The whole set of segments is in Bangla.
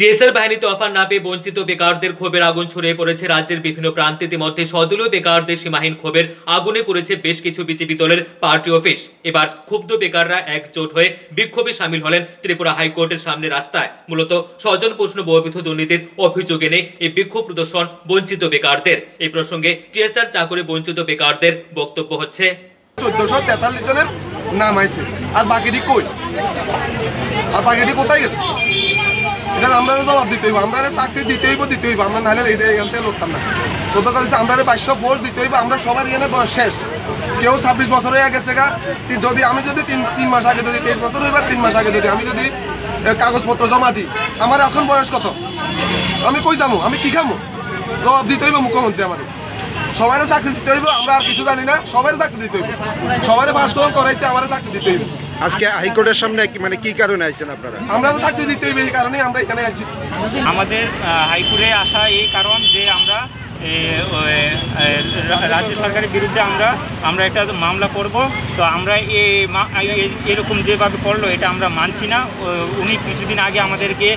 টিএসআর বাহিনীতে অফার না পেয়ে বঞ্চিত বেকারদের ক্ষোভের আগুন ছড়িয়ে পড়েছে রাজ্যের বিভিন্ন প্রান্তে। ইতিমধ্যে সদলীয় বেকারদের সীমাহীন ক্ষোভের আগুনে পড়েছে বেশ কিছু বিজেপি দলের পার্টি অফিস। এবার ক্ষুব্ধ বেকাররা একজোট হয়ে বিক্ষোভে সামিল হলেন ত্রিপুরা হাইকোর্টের সামনে রাস্তায়। মূলত স্বজন প্রশ্ন বহুবিধ দুর্নীতির অভিযোগ এনে এই বিক্ষোভ প্রদর্শন বঞ্চিত বেকারদের। এই প্রসঙ্গে টিএসআর চাকরি বঞ্চিত বেকারদের বক্তব্য হচ্ছে। নাম আর বাকিটি কই? আর বাকিটি কোথায় গেছে? এটা আমরা জবাব দিতে হইব আমরা চাকরি দিতে হইব, দিতে আমরা নাহলে এটা এখান থেকে লোকতাম না। কাছে আমরা বাইশশো ভোট দিতে হইব, আমরা সবার এখানে শেষ। কেউ ছাব্বিশ বছর হয়ে গেছে গা। যদি আমি যদি তিন তিন মাস আগে যদি তেইশ বছর হইবার, তিন মাস আগে যদি আমি যদি কাগজপত্র জমা দিই, আমার এখন বয়স কত? আমি কই যাব আমি কি খামো? জবাব দিতে হইব মুখ্যমন্ত্রী আমাদের সবাই চাকরি দিতে হইব, আমরা আর কিছু জানি না সবাই চাকরি দিতে হইব। সবাই বাসগ্রহণ করাইছে, আমার চাকরি দিতে হইব। আজকে হাইকোর্টের সামনে কি- মানে কি কারণে আইছেন আপনারা? আমরা তো চাকরি দিতে হইবে এই কারণেই আমরা এখানে আছি আমাদের হাইকোর্টে আসা এই কারণ যে আমরা রাজ্য সরকারের বিরুদ্ধে আমরা আমরা একটা মামলা করব। তো আমরা এরকম যেভাবে করল এটা আমরা মানছি না। উনি কিছুদিন আগে আমাদেরকে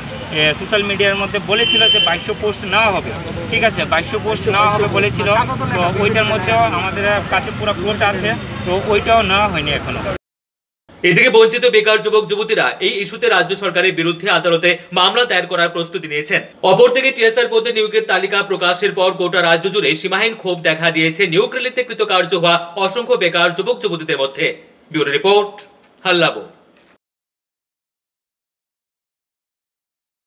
সোশ্যাল মিডিয়ার মধ্যে বলেছিল যে বাইশশো পোস্ট নেওয়া হবে। ঠিক আছে বাইশশো পোস্ট নেওয়া হবে বলেছিল। তো ওইটার মধ্যেও আমাদের কাছে পুরো কোর্ট আছে। তো ওইটাও নেওয়া হয়নি এখনও। এদিকে বঞ্চিত বেকার যুবক, যুবতীরা এই ইস্যুতে রাজ্য সরকারের বিরুদ্ধে আদালতে মামলা দায়ের করার প্রস্তুতি নিয়েছেন। অপরদিকে টিএসআর পদে নিয়োগের তালিকা প্রকাশের পর গোটা রাজ্য জুড়ে সীমাহীন ক্ষোভ দেখা দিয়েছে। নিয়োগ রিলিতে কৃতকার্য হওয়া অসংখ্য বেকার যুবক, যুবতীদের মধ্যে। Bureau report, হাল্লাবো।